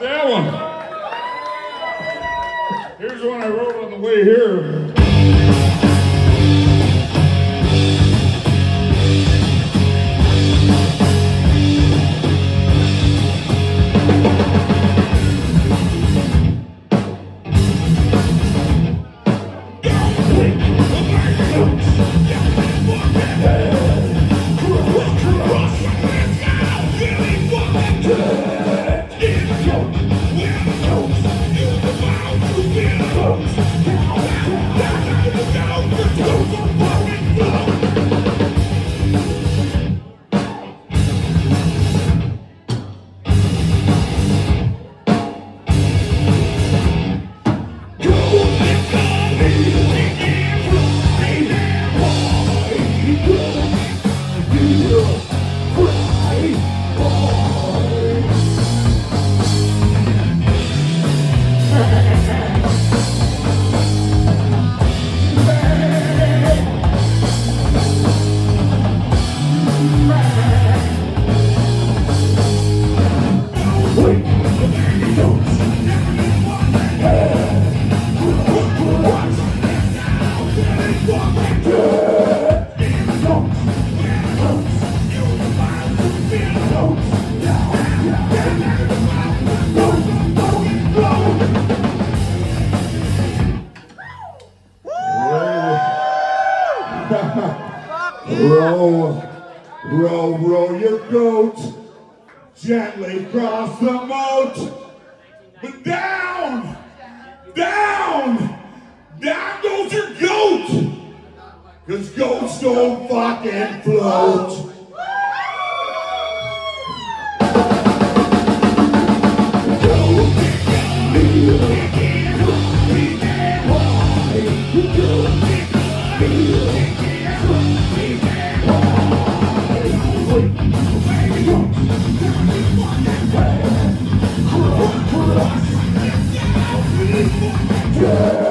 that one? Here's one I wrote on the way here. Down, row, row, row your goat gently cross the moat. But down, down, down goes your goat. Cause goats don't fucking float. We're going